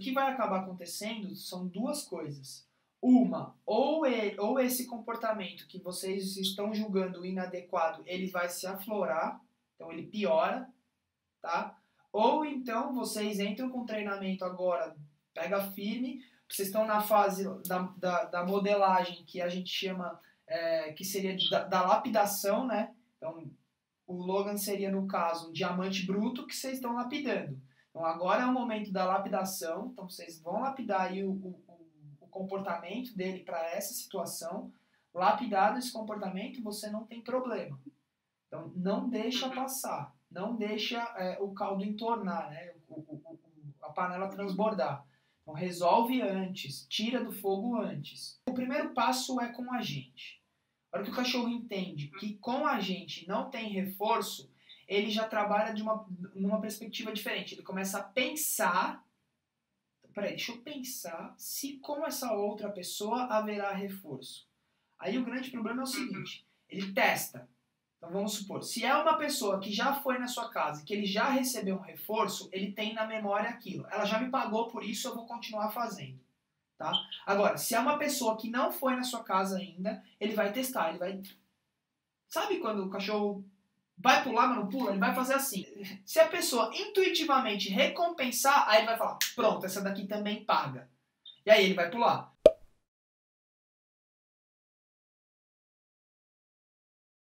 O que vai acabar acontecendo são duas coisas. Uma, ou, ele, ou esse comportamento que vocês estão julgando inadequado, ele vai se aflorar, então ele piora, tá? Ou então vocês entram com treinamento agora, pega firme, vocês estão na fase da, da, da modelagem que a gente chama, é, que seria da, da lapidação, né? Então, o Logan seria, no caso, um diamante bruto que vocês estão lapidando. Então, agora é o momento da lapidação, então vocês vão lapidar aí o, o comportamento dele para essa situação, lapidado esse comportamento, você não tem problema. Então, não deixa uhum. passar, não deixa é, o caldo entornar, né? O, o, o, a panela transbordar. Então, resolve antes, tira do fogo antes. O primeiro passo é com a gente. A hora que o cachorro entende que com a gente não tem reforço, ele já trabalha de uma numa perspectiva diferente. Ele começa a pensar peraí, deixa eu pensar se com essa outra pessoa haverá reforço. Aí o grande problema é o seguinte, ele testa. Então vamos supor, se é uma pessoa que já foi na sua casa, que ele já recebeu um reforço, ele tem na memória aquilo. Ela já me pagou por isso, eu vou continuar fazendo. Tá? Agora, se é uma pessoa que não foi na sua casa ainda, ele vai testar, ele vai Sabe quando o cachorro vai pular, mas não pula, ele vai fazer assim. Se a pessoa intuitivamente recompensar, aí ele vai falar: pronto, essa daqui também paga. E aí ele vai pular.